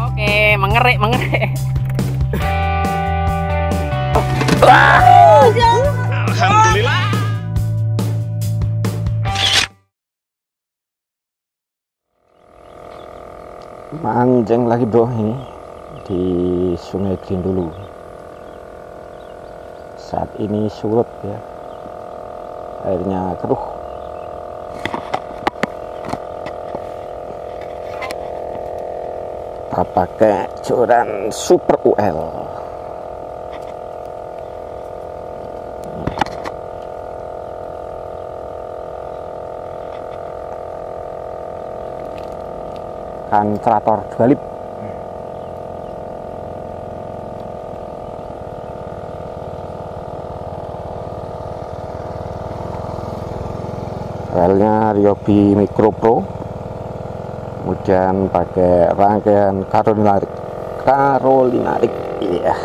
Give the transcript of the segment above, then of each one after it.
Oke, mengerik, mengerik. Alhamdulillah. mancing lagi bro ini di sungai Grindulu saat ini surut ya airnya keruh. Kita pakai joran super UL kantrator dua lip relnya Ryobi Micro Pro kemudian pakai rangkaian Carolinarik. Carolinarik iya.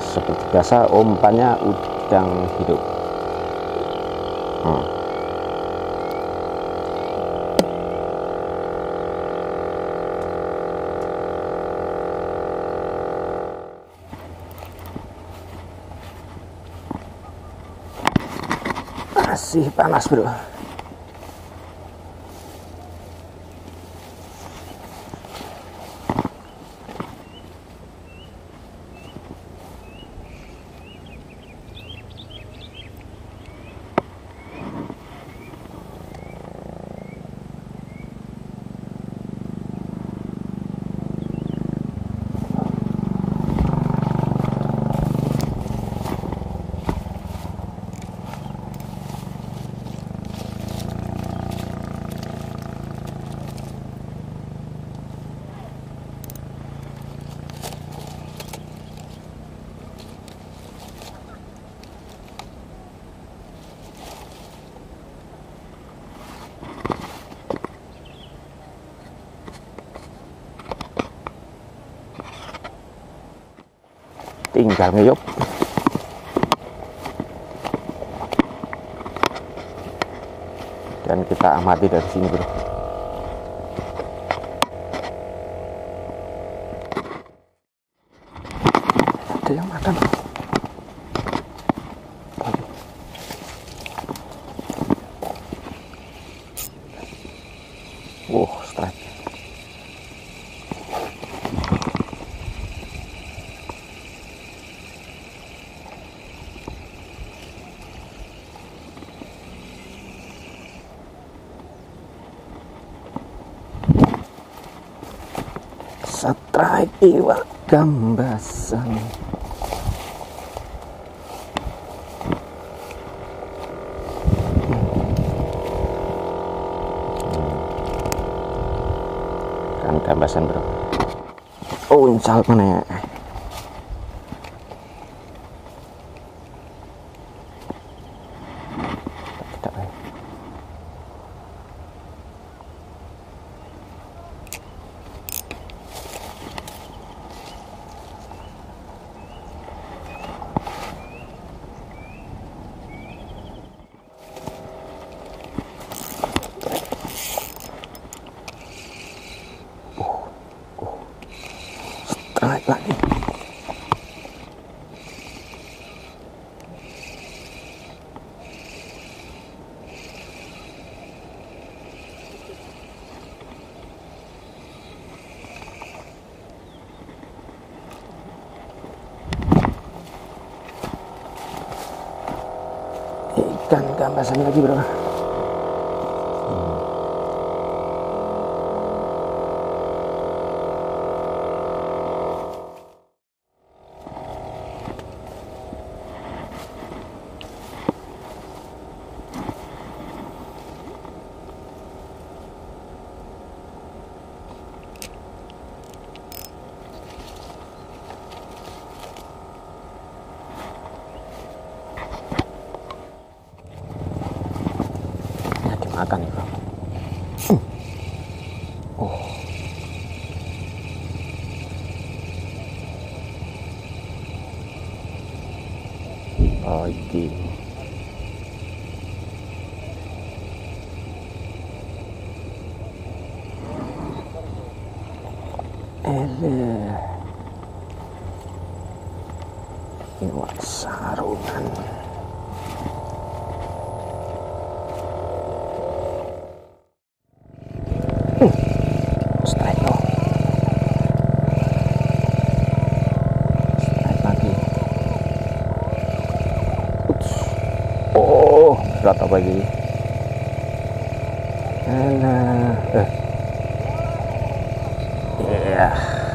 Seperti biasa umpannya udang hidup. Hmm. Masih panas bro tinggal ngeyup dan kita amati dari sini bro ada yang makan Wow, strike. Strike iwak gambasan. kan gambasan bro oh uncal mana ya strike lagi ikan gambasan lagi 干那个？哼！哦。哎，对。呃，你往哪儿走？Ini strike loh strike lagi Ups. oh berat apa ini Alah. Eh. Yeah.